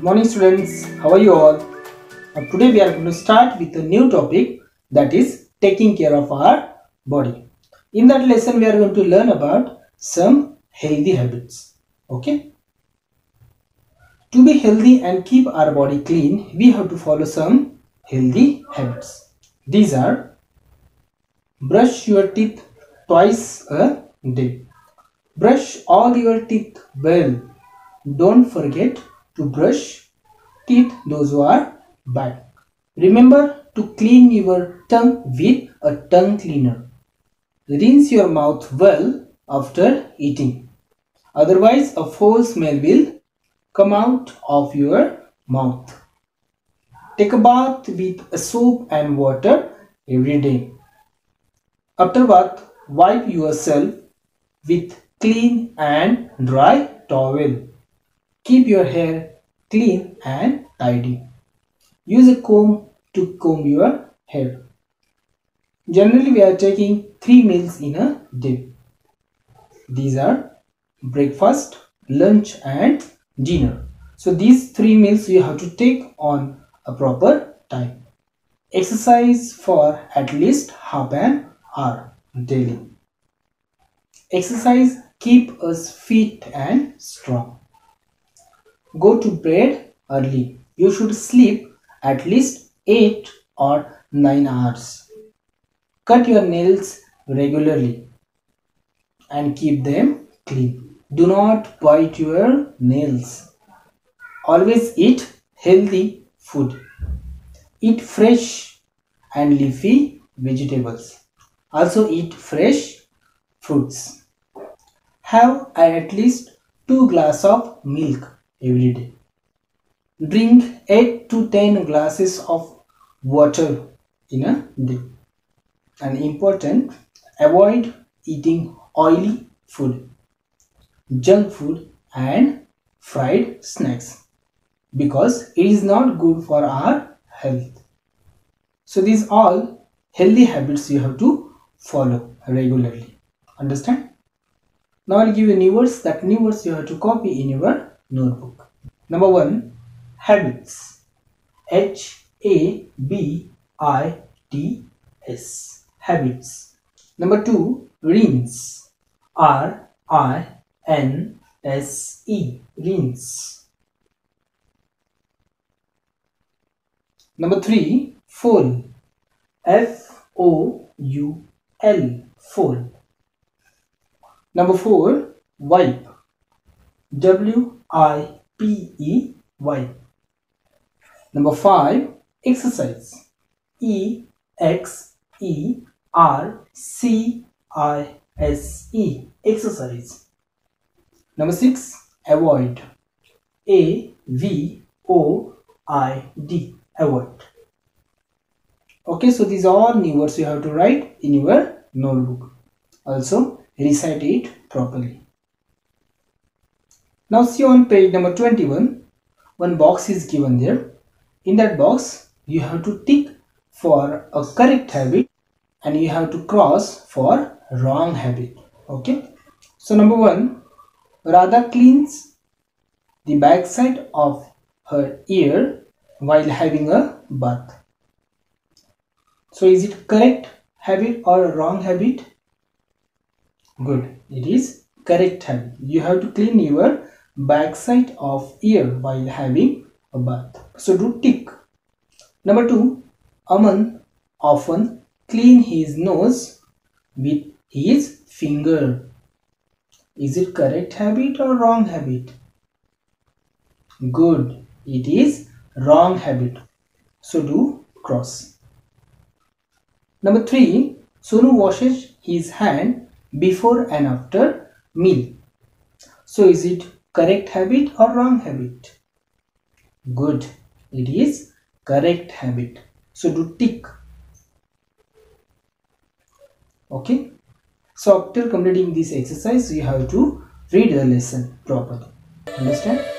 Morning students, how are you all? Uh, today we are going to start with a new topic that is taking care of our body. In that lesson we are going to learn about some healthy habits. Okay? To be healthy and keep our body clean, we have to follow some healthy habits. These are brush your teeth twice a day. Brush all your teeth well. Don't forget to brush teeth those who are bad. Remember to clean your tongue with a tongue cleaner. Rinse your mouth well after eating. Otherwise, a foul smell will come out of your mouth. Take a bath with soap and water every day. After bath, wipe yourself with clean and dry towel. Keep your hair clean and tidy. Use a comb to comb your hair. Generally, we are taking three meals in a day. These are breakfast, lunch, and dinner. So, these three meals you have to take on a proper time. Exercise for at least half an hour daily. Exercise keep us fit and strong. Go to bed early. You should sleep at least 8 or 9 hours. Cut your nails regularly and keep them clean. Do not bite your nails. Always eat healthy food. Eat fresh and leafy vegetables. Also eat fresh fruits. Have at least 2 glass of milk every day. Drink 8 to 10 glasses of water in a day. And important, avoid eating oily food, junk food and fried snacks because it is not good for our health. So these all healthy habits you have to follow regularly. Understand? Now I'll give you new words. That new words you have to copy in your notebook. Number one, habits. H A B I T S. Habits. Number two, rinse. R I N S E. Rinse. Number three, fold. F O U L. Fold. Number four, wipe. W I P E Y. Number five, exercise. E X E R C I S E. Exercise. Number six, avoid. A V O I D. Avoid. Okay, so these are all new words you have to write in your notebook. Also, recite it properly. Now see on page number 21, one box is given there. In that box, you have to tick for a correct habit and you have to cross for wrong habit. Okay. So number one, Radha cleans the backside of her ear while having a bath. So is it correct habit or wrong habit? Good. It is correct habit. You have to clean your backside of ear while having a bath. So do tick. Number two, Aman often clean his nose with his finger. Is it correct habit or wrong habit? Good. It is wrong habit. So do cross. Number three, Sonu washes his hand before and after meal. So is it correct habit or wrong habit? Good. It is correct habit. So do tick. Okay. So after completing this exercise, you have to read the lesson properly. Understand?